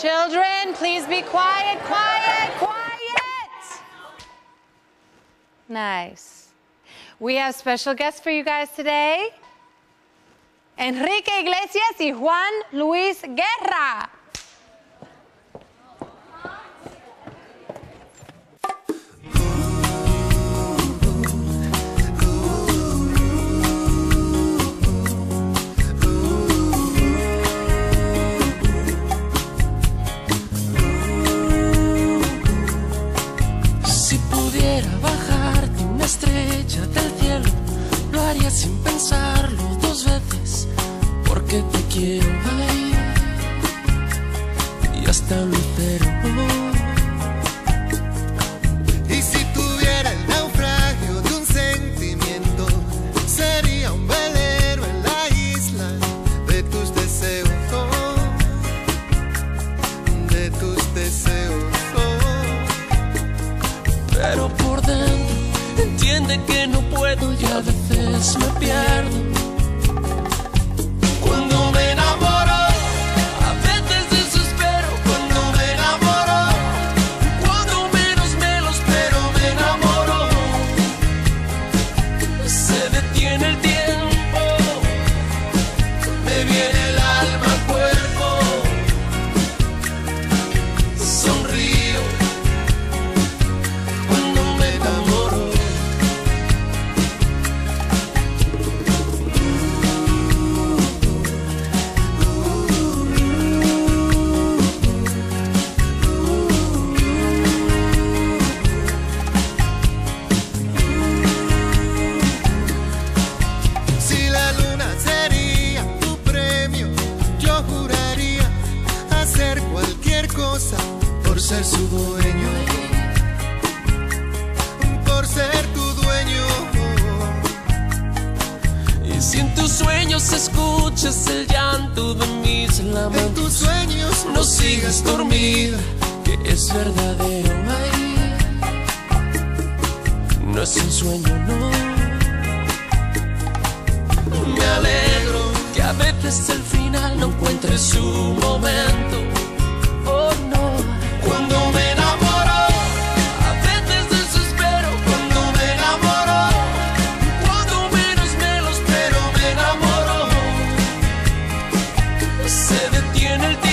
Children, please be quiet, quiet, quiet. Nice. We have special guests for you guys today. Enrique Iglesias y Juan Luis Guerra. Cause entiende que no puedo y a veces me pierdo. Por ser su dueño. Por ser tu dueño. Y si en tus sueños escuchas el llanto de mis En tus lamentos, sueños no sigas dormida, que es verdadero. Ay, no es un sueño, no. Me alegro que a veces el final no encuentre su detiene el tiempo.